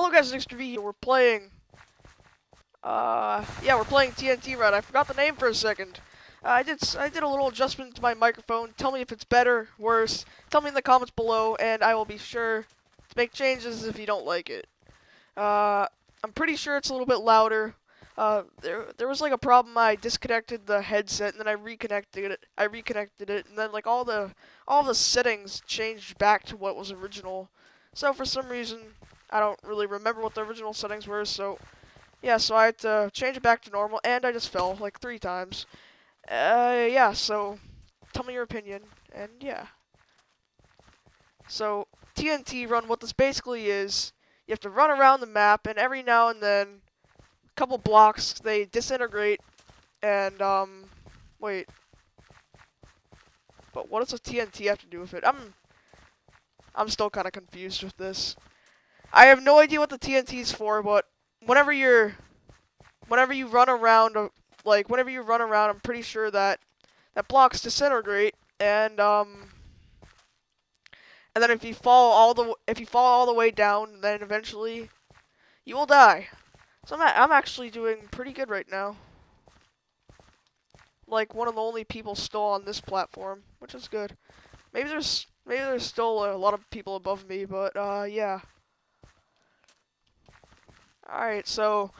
Hello guys, NicsterV here. We're playing, uh, yeah, we're playing TNT Run. I forgot the name for a second. Uh, I did I did a little adjustment to my microphone. Tell me if it's better, worse. Tell me in the comments below, and I will be sure to make changes if you don't like it. Uh, I'm pretty sure it's a little bit louder. Uh, there there was like a problem. I disconnected the headset and then I reconnected it. I reconnected it, and then like all the all the settings changed back to what was original. So for some reason, I don't really remember what the original settings were. So yeah, so I had to change it back to normal, and I just fell like three times. Uh, yeah, so tell me your opinion, and yeah. So TNT run, what this basically is, you have to run around the map, and every now and then, a couple blocks, they disintegrate, and, um, wait. But what does a TNT have to do with it? I'm, I'm still kind of confused with this. I have no idea what the TNT is for, but whenever you're, whenever you run around like whenever you run around, I'm pretty sure that that blocks disintegrate, and um, and then if you fall all the if you fall all the way down, then eventually you will die. So I'm I'm actually doing pretty good right now. Like one of the only people still on this platform, which is good. Maybe there's maybe there's still a lot of people above me, but uh, yeah. Alright, so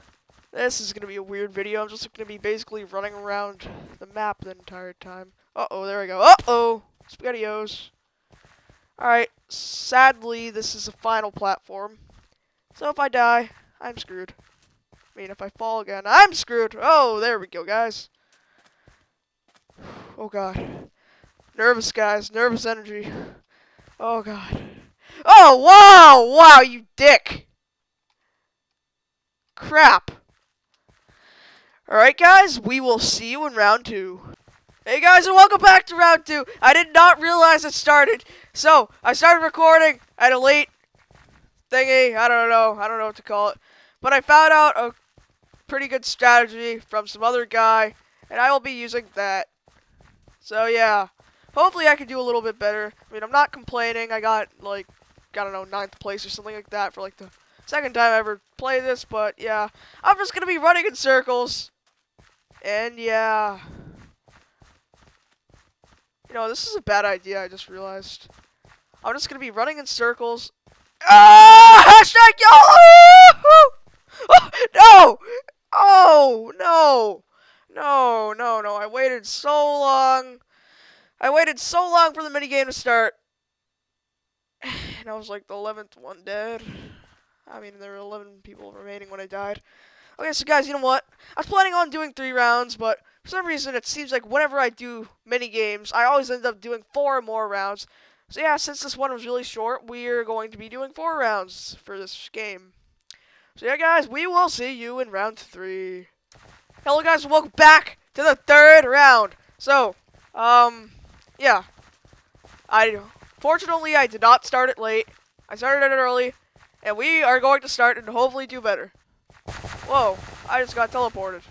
this is going to be a weird video. I'm just going to be basically running around the map the entire time. Uh-oh, there we go. Uh-oh! SpaghettiOs. Alright, sadly, this is the final platform. So if I die, I'm screwed. I mean, if I fall again, I'm screwed! Oh, there we go, guys. Oh, God. Nervous, guys. Nervous energy. Oh, God. Oh, wow! Wow, you dick! Crap. Alright guys, we will see you in round two. Hey guys, and welcome back to round two. I did not realize it started. So, I started recording at a late thingy. I don't know. I don't know what to call it. But I found out a pretty good strategy from some other guy, and I will be using that. So yeah, hopefully I can do a little bit better. I mean, I'm not complaining. I got like, I don't know, ninth place or something like that for like the second time I ever play this, but yeah. I'm just gonna be running in circles. And yeah. You know, this is a bad idea, I just realized. I'm just gonna be running in circles. Ah! Hashtag YOLO! Oh, no! Oh, no! No, no, no. I waited so long. I waited so long for the minigame to start. And I was like the 11th one dead. I mean, there were 11 people remaining when I died. Okay, so guys, you know what? I was planning on doing three rounds, but for some reason it seems like whenever I do mini games, I always end up doing four or more rounds. So yeah, since this one was really short, we're going to be doing four rounds for this game. So yeah, guys, we will see you in round three. Hello, guys, welcome back to the third round. So, um, yeah. I, fortunately, I did not start it late. I started it early, and we are going to start and hopefully do better. Whoa, I just got teleported.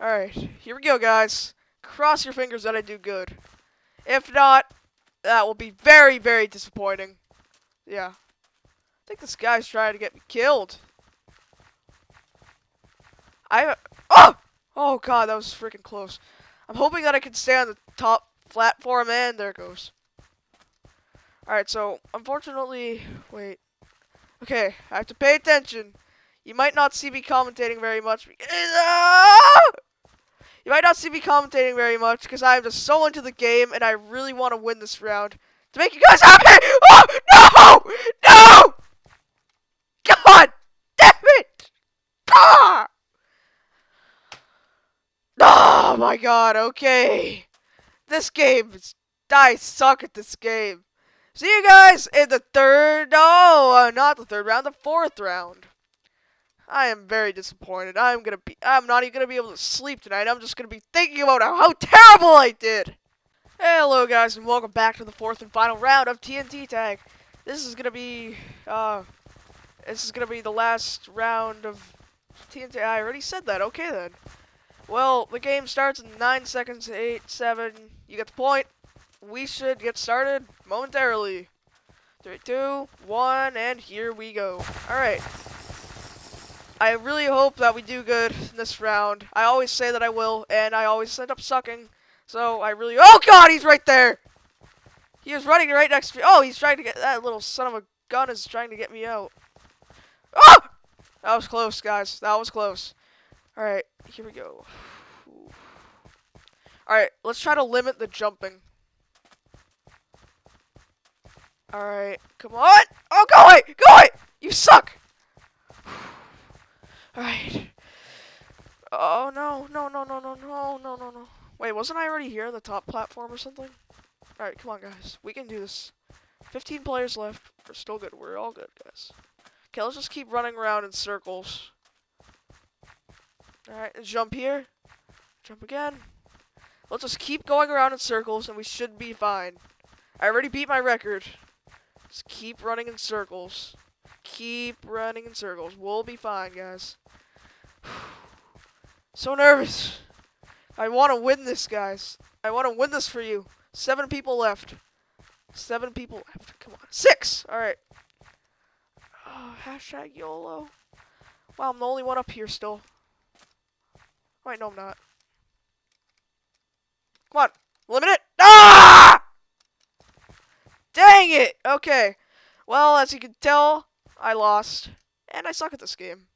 Alright, here we go, guys. Cross your fingers that I do good. If not, that will be very, very disappointing. Yeah. I think this guy's trying to get me killed. I... Oh! Oh, God, that was freaking close. I'm hoping that I can stay on the top platform, and there it goes. Alright, so, unfortunately... Wait. Okay, I have to pay attention. You might not see me commentating very much. You might not see me commentating very much because I'm just so into the game and I really want to win this round to make you guys happy. Oh, no! No! God damn it! Ah! Oh my god, okay. This game is... I suck at this game. See you guys in the third... No, uh, not the third round, the fourth round. I am very disappointed. I'm gonna be I'm not even gonna be able to sleep tonight. I'm just gonna be thinking about how terrible I did. Hello guys and welcome back to the fourth and final round of TNT Tag. This is gonna be uh this is gonna be the last round of TNT I already said that, okay then. Well, the game starts in nine seconds, eight, seven, you get the point. We should get started momentarily. Three, two, one, and here we go. Alright. I really hope that we do good in this round. I always say that I will, and I always end up sucking. So I really- Oh god, he's right there! He was running right next to me. Oh, he's trying to get- That little son of a gun is trying to get me out. Oh! That was close, guys. That was close. Alright, here we go. Alright, let's try to limit the jumping. Alright, come on! Oh, go away! Go away! You suck! Alright. Oh, no, no, no, no, no, no, no, no, no. Wait, wasn't I already here on the top platform or something? Alright, come on, guys. We can do this. 15 players left. We're still good. We're all good, guys. Okay, let's just keep running around in circles. Alright, jump here. Jump again. Let's just keep going around in circles and we should be fine. I already beat my record. Just keep running in circles. Keep running in circles. We'll be fine, guys. so nervous. I want to win this, guys. I want to win this for you. Seven people left. Seven people left. Come on. Six! Alright. Oh, hashtag YOLO. Wow, I'm the only one up here still. Wait, no, I'm not. Come on. Limit it. Ah! Dang it! Okay. Well, as you can tell, I lost. And I suck at this game.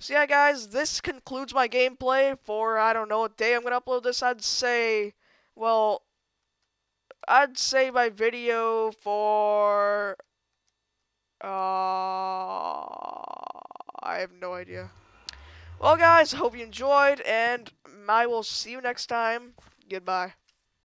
So yeah, guys, this concludes my gameplay for, I don't know what day I'm going to upload this. I'd say, well, I'd say my video for, uh, I have no idea. Well, guys, hope you enjoyed, and I will see you next time. Goodbye.